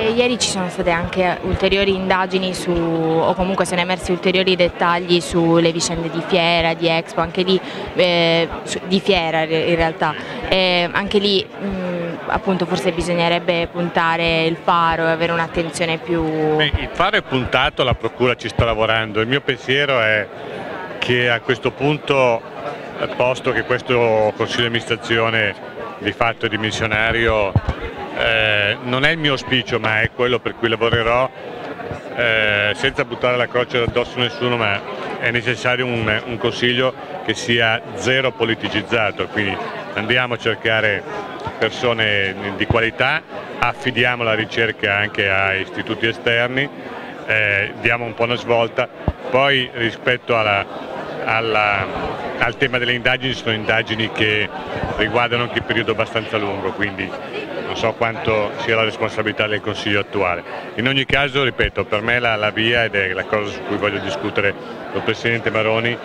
E ieri ci sono state anche ulteriori indagini su, o comunque sono emersi ulteriori dettagli sulle vicende di Fiera, di Expo, anche lì eh, di Fiera in realtà. E anche lì mh, appunto forse bisognerebbe puntare il faro e avere un'attenzione più... Beh, il faro è puntato, la procura ci sta lavorando, il mio pensiero è che a questo punto, posto che questo Consiglio di amministrazione di fatto è dimissionario, eh, non è il mio auspicio ma è quello per cui lavorerò, eh, senza buttare la croce addosso a nessuno, ma è necessario un, un Consiglio che sia zero politicizzato, quindi andiamo a cercare persone di qualità, affidiamo la ricerca anche a istituti esterni, eh, diamo un po' una svolta, poi rispetto alla, alla, al tema delle indagini sono indagini che riguardano anche un periodo abbastanza lungo, quindi non so quanto sia la responsabilità del Consiglio attuale. In ogni caso, ripeto, per me la, la via ed è la cosa su cui voglio discutere con il Presidente Maroni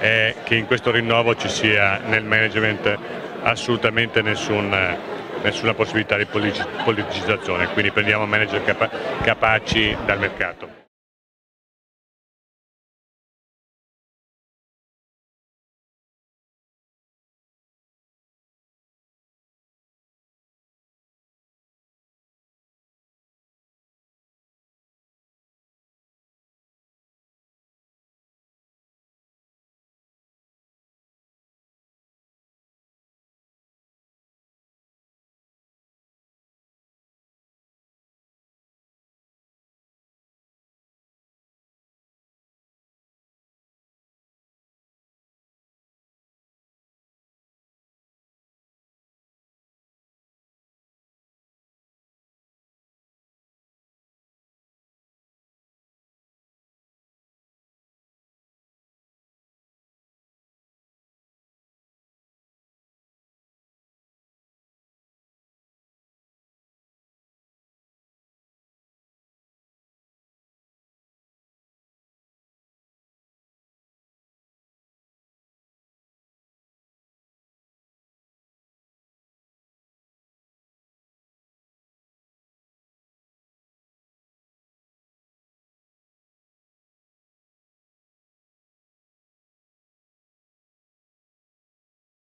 è che in questo rinnovo ci sia nel management assolutamente nessun, nessuna possibilità di politicizzazione, quindi prendiamo manager capaci dal mercato.